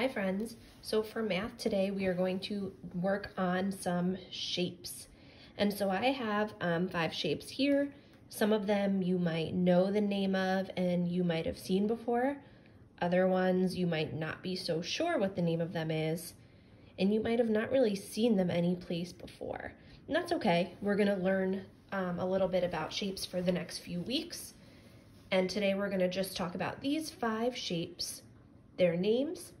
Hi friends. So for math today, we are going to work on some shapes. And so I have um, five shapes here. Some of them you might know the name of and you might have seen before. Other ones you might not be so sure what the name of them is. And you might have not really seen them any place before. And that's okay. We're gonna learn um, a little bit about shapes for the next few weeks. And today we're gonna just talk about these five shapes, their names,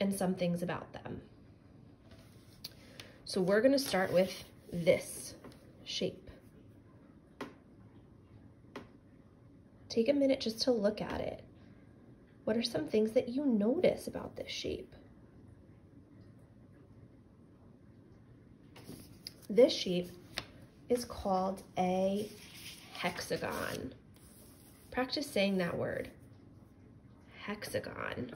and some things about them. So we're gonna start with this shape. Take a minute just to look at it. What are some things that you notice about this shape? This shape is called a hexagon. Practice saying that word, hexagon.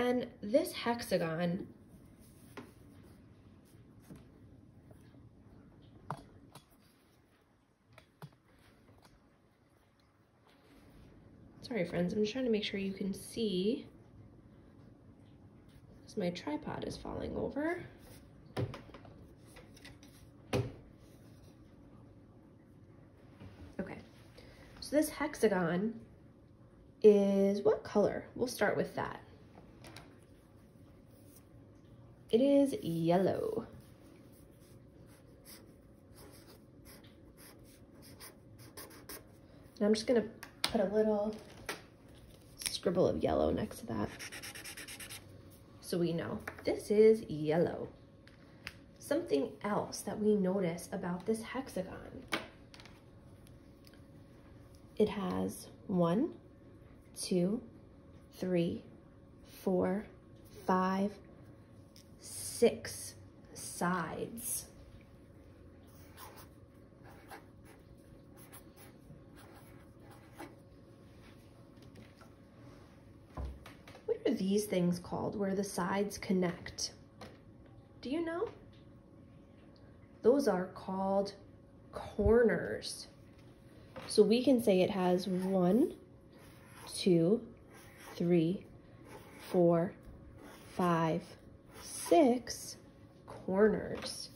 And this hexagon Sorry friends, I'm just trying to make sure you can see as my tripod is falling over. Okay, so this hexagon is what color? We'll start with that. It is yellow. And I'm just gonna put a little scribble of yellow next to that so we know this is yellow. Something else that we notice about this hexagon. It has one, two, three, four, five, six sides. What are these things called where the sides connect? Do you know? Those are called corners. So we can say it has one, two, three, four, five, six corners.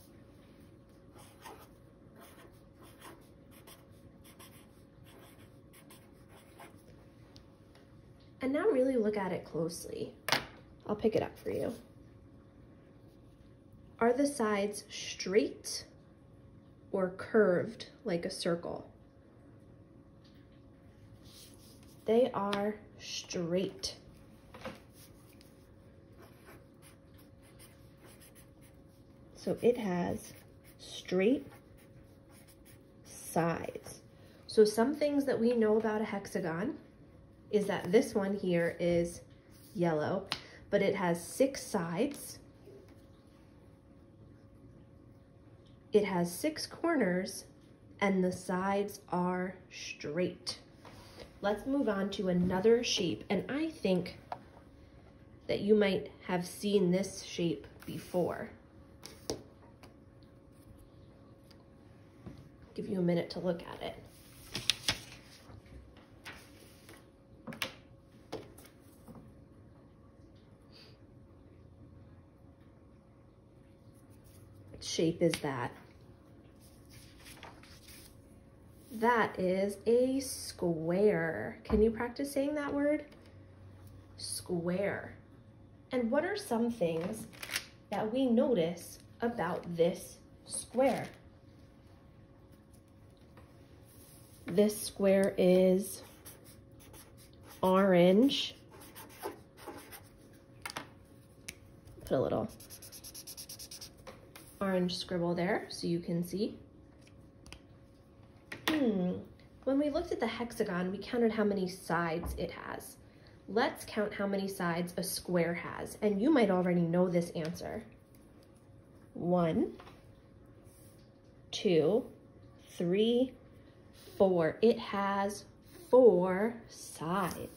And now really look at it closely. I'll pick it up for you. Are the sides straight or curved like a circle? They are straight. So it has straight sides. So some things that we know about a hexagon is that this one here is yellow, but it has six sides. It has six corners and the sides are straight. Let's move on to another shape. And I think that you might have seen this shape before. Give you a minute to look at it. What shape is that? That is a square. Can you practice saying that word? Square. And what are some things that we notice about this square? This square is orange. Put a little orange scribble there so you can see. Hmm. When we looked at the hexagon, we counted how many sides it has. Let's count how many sides a square has, and you might already know this answer. One, two, three, four. It has four sides.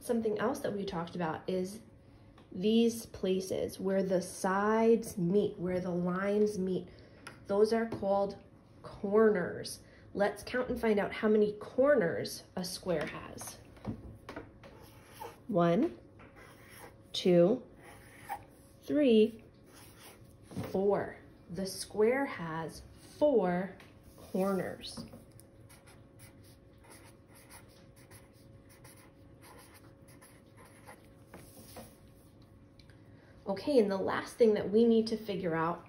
Something else that we talked about is these places where the sides meet, where the lines meet, those are called corners. Let's count and find out how many corners a square has. One, two, three, four. The square has four corners. Okay, and the last thing that we need to figure out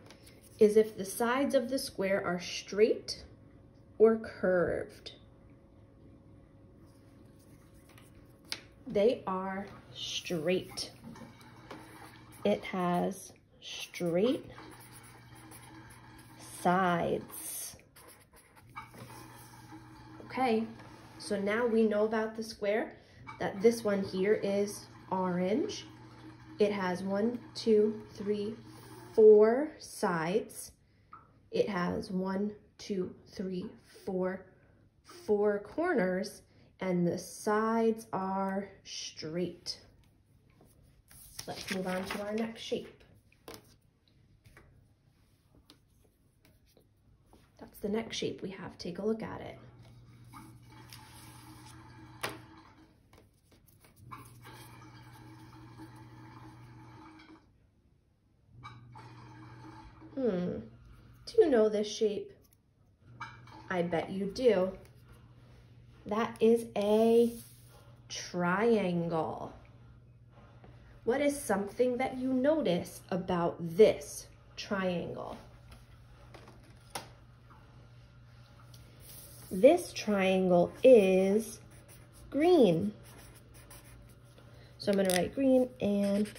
is if the sides of the square are straight or curved. They are straight. It has straight sides. Okay, so now we know about the square, that this one here is orange. It has one, two, three, four sides. It has one, two, three, four, four corners, and the sides are straight. Let's move on to our next shape. That's the next shape we have. Take a look at it. Hmm, do you know this shape? I bet you do. That is a triangle. What is something that you notice about this triangle? This triangle is green. So I'm gonna write green and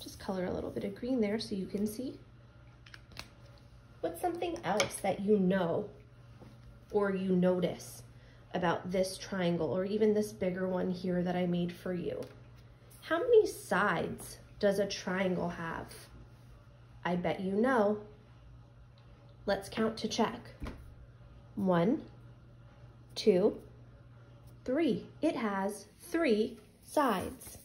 just color a little bit of green there so you can see. What's something else that you know or you notice about this triangle or even this bigger one here that I made for you? How many sides does a triangle have? I bet you know. Let's count to check. One, two, three. It has three sides.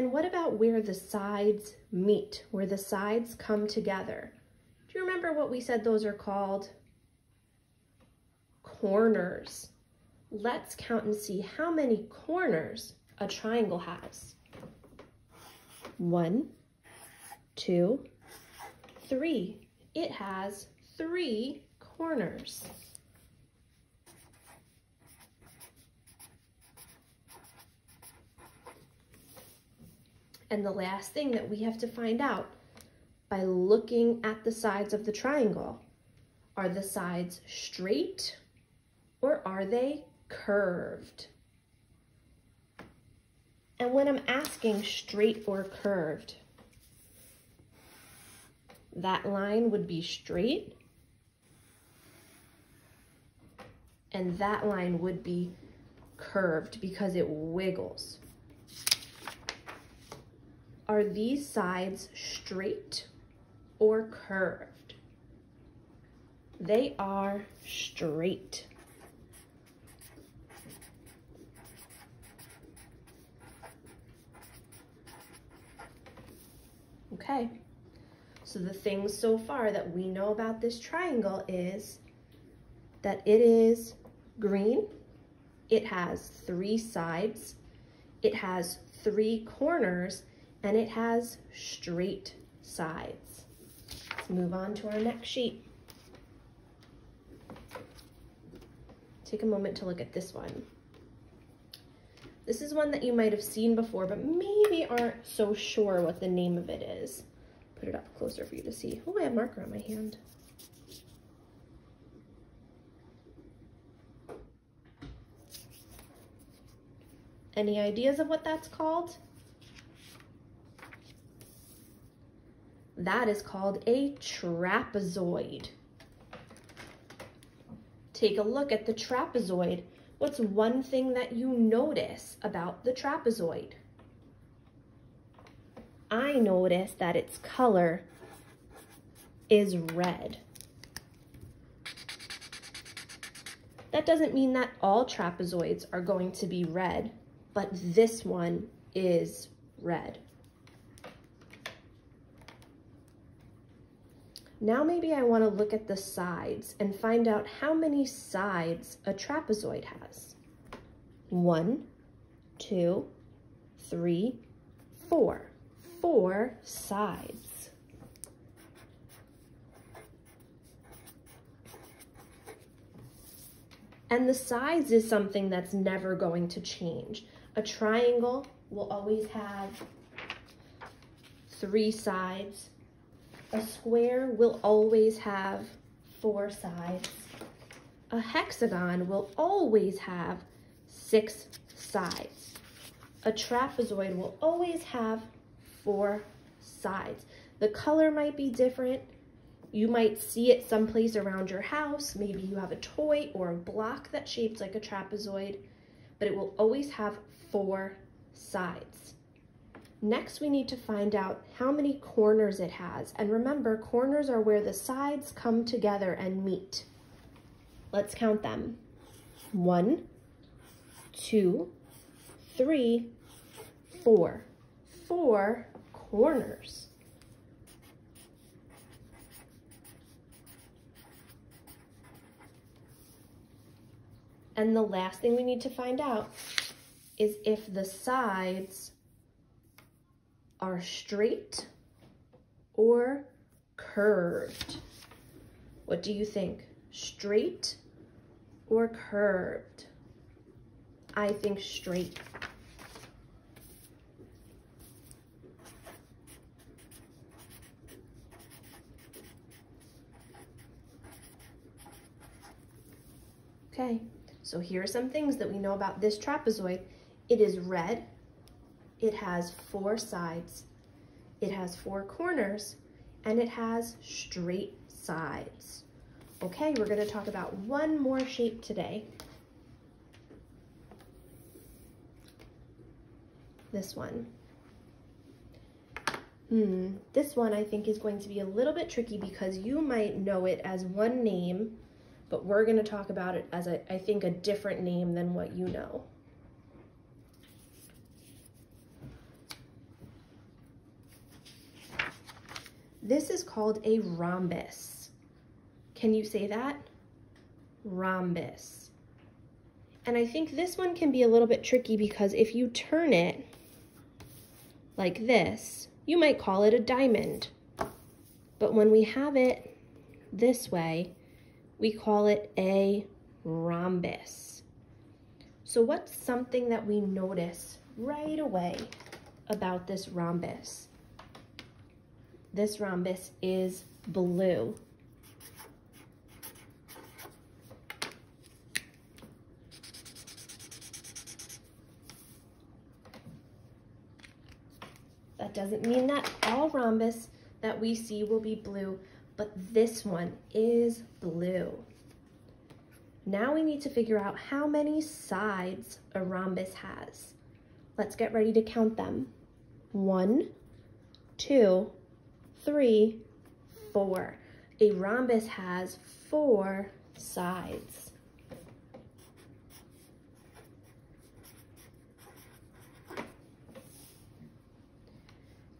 And what about where the sides meet, where the sides come together? Do you remember what we said those are called? Corners. Let's count and see how many corners a triangle has. One, two, three. It has three corners. And the last thing that we have to find out by looking at the sides of the triangle. Are the sides straight or are they curved? And when I'm asking straight or curved, that line would be straight and that line would be curved because it wiggles. Are these sides straight or curved? They are straight. Okay, so the things so far that we know about this triangle is that it is green, it has three sides, it has three corners, and it has straight sides. Let's move on to our next sheet. Take a moment to look at this one. This is one that you might have seen before, but maybe aren't so sure what the name of it is. Put it up closer for you to see. Oh, I have marker on my hand. Any ideas of what that's called? That is called a trapezoid. Take a look at the trapezoid. What's one thing that you notice about the trapezoid? I notice that its color is red. That doesn't mean that all trapezoids are going to be red, but this one is red. Now maybe I want to look at the sides and find out how many sides a trapezoid has. One, two, three, four. Four sides. And the sides is something that's never going to change. A triangle will always have three sides a square will always have four sides. A hexagon will always have six sides. A trapezoid will always have four sides. The color might be different. You might see it someplace around your house. Maybe you have a toy or a block that's shaped like a trapezoid, but it will always have four sides. Next, we need to find out how many corners it has. And remember, corners are where the sides come together and meet. Let's count them. One, two, three, four. Four corners. And the last thing we need to find out is if the sides are straight or curved. What do you think? Straight or curved? I think straight. Okay, so here are some things that we know about this trapezoid. It is red it has four sides, it has four corners, and it has straight sides. Okay, we're gonna talk about one more shape today. This one. Hmm, this one I think is going to be a little bit tricky because you might know it as one name, but we're gonna talk about it as, a, I think, a different name than what you know. This is called a rhombus. Can you say that? Rhombus. And I think this one can be a little bit tricky because if you turn it like this, you might call it a diamond. But when we have it this way, we call it a rhombus. So what's something that we notice right away about this rhombus? This rhombus is blue. That doesn't mean that all rhombus that we see will be blue, but this one is blue. Now we need to figure out how many sides a rhombus has. Let's get ready to count them. One, two, three, four. A rhombus has four sides.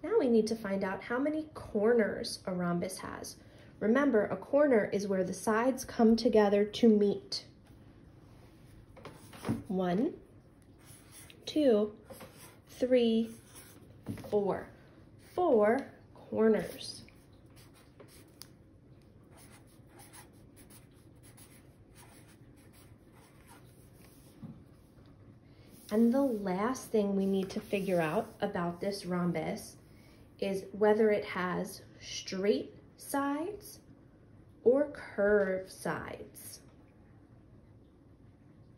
Now we need to find out how many corners a rhombus has. Remember, a corner is where the sides come together to meet. One, two, three, four. Four corners. And the last thing we need to figure out about this rhombus is whether it has straight sides or curved sides.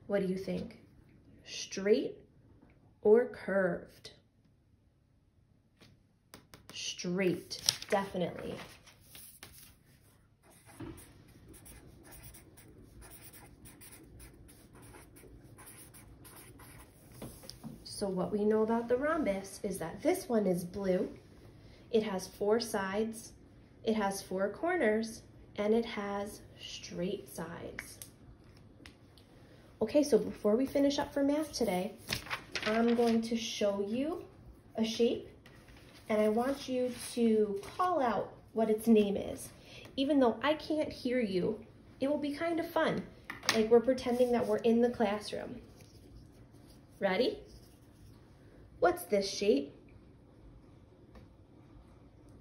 What do you think? Straight or curved? Straight, definitely. So what we know about the rhombus is that this one is blue. It has four sides, it has four corners, and it has straight sides. Okay, so before we finish up for math today, I'm going to show you a shape and I want you to call out what its name is. Even though I can't hear you, it will be kind of fun. Like we're pretending that we're in the classroom. Ready? What's this shape?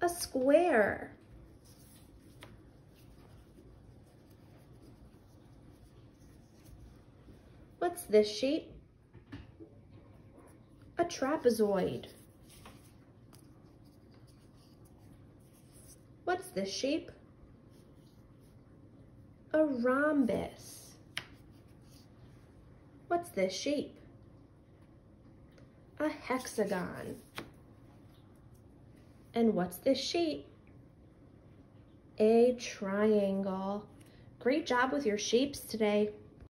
A square. What's this shape? A trapezoid. This shape? A rhombus. What's this shape? A hexagon. And what's this shape? A triangle. Great job with your shapes today.